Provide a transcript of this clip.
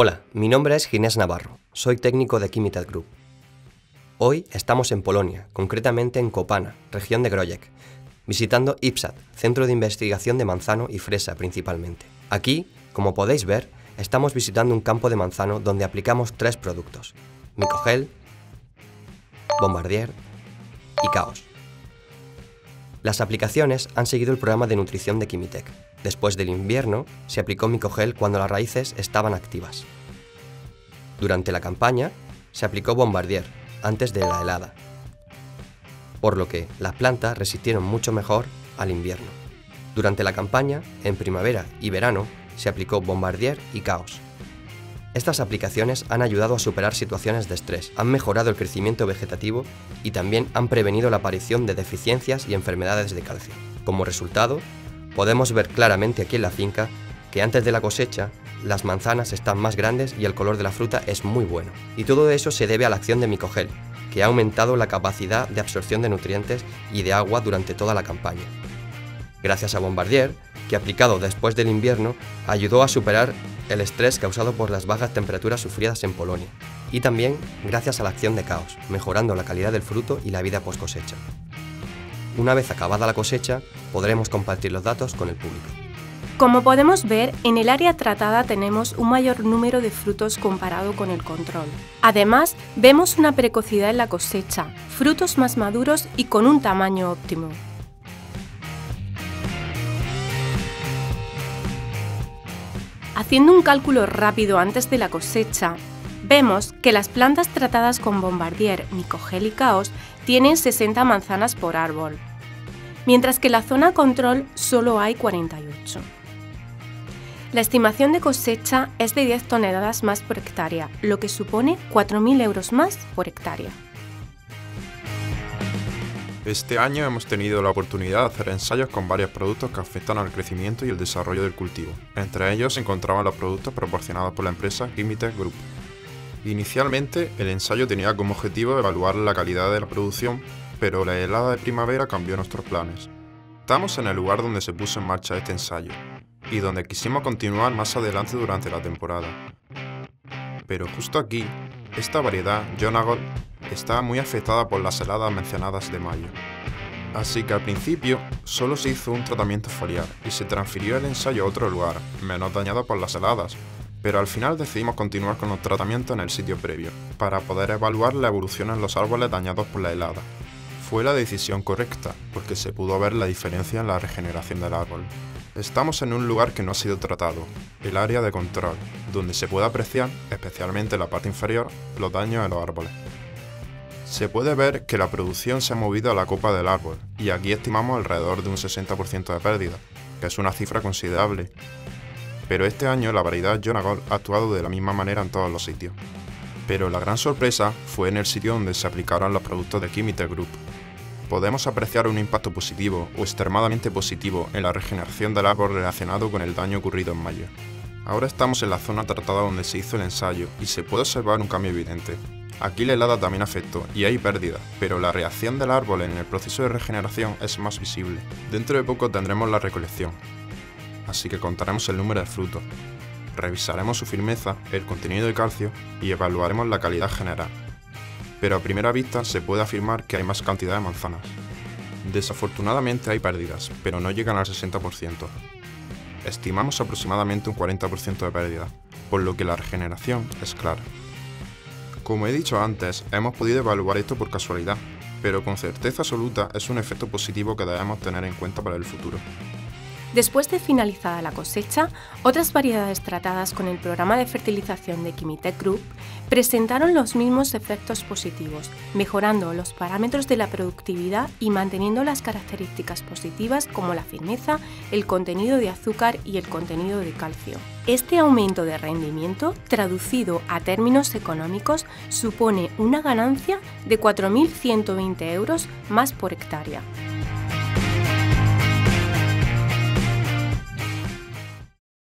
Hola, mi nombre es Ginés Navarro, soy técnico de Kimitat Group. Hoy estamos en Polonia, concretamente en Kopana, región de Grojek, visitando IPSAT, centro de investigación de manzano y fresa principalmente. Aquí, como podéis ver, estamos visitando un campo de manzano donde aplicamos tres productos, Micogel, Bombardier y Caos. Las aplicaciones han seguido el programa de nutrición de Kimitec. Después del invierno, se aplicó Micogel cuando las raíces estaban activas. Durante la campaña, se aplicó Bombardier, antes de la helada, por lo que las plantas resistieron mucho mejor al invierno. Durante la campaña, en primavera y verano, se aplicó Bombardier y Caos. Estas aplicaciones han ayudado a superar situaciones de estrés, han mejorado el crecimiento vegetativo y también han prevenido la aparición de deficiencias y enfermedades de calcio. Como resultado, podemos ver claramente aquí en la finca que antes de la cosecha las manzanas están más grandes y el color de la fruta es muy bueno. Y todo eso se debe a la acción de Micogel, que ha aumentado la capacidad de absorción de nutrientes y de agua durante toda la campaña. Gracias a Bombardier, que aplicado después del invierno ayudó a superar el estrés causado por las bajas temperaturas sufridas en Polonia, y también gracias a la acción de Caos, mejorando la calidad del fruto y la vida post cosecha. Una vez acabada la cosecha, podremos compartir los datos con el público. Como podemos ver, en el área tratada tenemos un mayor número de frutos comparado con el control. Además, vemos una precocidad en la cosecha, frutos más maduros y con un tamaño óptimo. Haciendo un cálculo rápido antes de la cosecha, vemos que las plantas tratadas con Bombardier, Micogel y Caos tienen 60 manzanas por árbol, mientras que la zona control solo hay 48. La estimación de cosecha es de 10 toneladas más por hectárea, lo que supone 4.000 euros más por hectárea. Este año hemos tenido la oportunidad de hacer ensayos con varios productos que afectan al crecimiento y el desarrollo del cultivo. Entre ellos se encontraban los productos proporcionados por la empresa Kimitec Group. Inicialmente, el ensayo tenía como objetivo evaluar la calidad de la producción, pero la helada de primavera cambió nuestros planes. Estamos en el lugar donde se puso en marcha este ensayo, y donde quisimos continuar más adelante durante la temporada. Pero justo aquí, esta variedad, Jonagol, está muy afectada por las heladas mencionadas de mayo. Así que al principio solo se hizo un tratamiento foliar y se transfirió el ensayo a otro lugar, menos dañado por las heladas, pero al final decidimos continuar con los tratamientos en el sitio previo, para poder evaluar la evolución en los árboles dañados por la helada. Fue la decisión correcta, porque se pudo ver la diferencia en la regeneración del árbol. Estamos en un lugar que no ha sido tratado, el área de control, donde se puede apreciar, especialmente en la parte inferior, los daños en los árboles. Se puede ver que la producción se ha movido a la copa del árbol, y aquí estimamos alrededor de un 60% de pérdida, que es una cifra considerable. Pero este año la variedad Jonagol ha actuado de la misma manera en todos los sitios. Pero la gran sorpresa fue en el sitio donde se aplicaron los productos de Kimiter Group, podemos apreciar un impacto positivo o extremadamente positivo en la regeneración del árbol relacionado con el daño ocurrido en mayo. Ahora estamos en la zona tratada donde se hizo el ensayo y se puede observar un cambio evidente. Aquí la helada también afectó y hay pérdida, pero la reacción del árbol en el proceso de regeneración es más visible. Dentro de poco tendremos la recolección, así que contaremos el número de frutos, revisaremos su firmeza, el contenido de calcio y evaluaremos la calidad general pero a primera vista se puede afirmar que hay más cantidad de manzanas. Desafortunadamente hay pérdidas, pero no llegan al 60%. Estimamos aproximadamente un 40% de pérdida, por lo que la regeneración es clara. Como he dicho antes, hemos podido evaluar esto por casualidad, pero con certeza absoluta es un efecto positivo que debemos tener en cuenta para el futuro. Después de finalizada la cosecha, otras variedades tratadas con el programa de fertilización de Kimitec Group presentaron los mismos efectos positivos, mejorando los parámetros de la productividad y manteniendo las características positivas como la firmeza, el contenido de azúcar y el contenido de calcio. Este aumento de rendimiento, traducido a términos económicos, supone una ganancia de 4.120 euros más por hectárea.